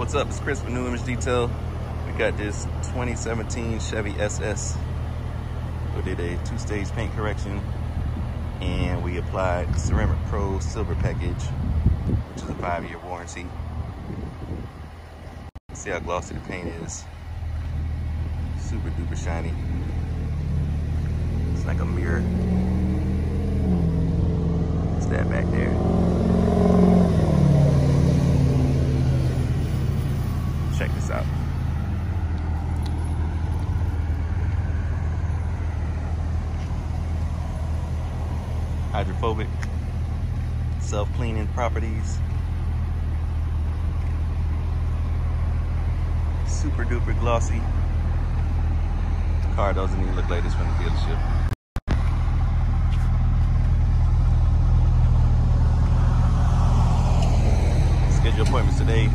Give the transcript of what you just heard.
up? It's Chris from Nu Image Detail. We got this 2017 Chevy SS. We did a two-stage paint correction and we applied Ceramic Pro Silver Package, which is a five-year warranty. See how glossy the paint is. Super duper shiny. It's like a mirror. It's that back there. Check this out. Hydrophobic, self-cleaning properties. Super duper glossy. The car doesn't even look like this from the dealership. Schedule appointments today.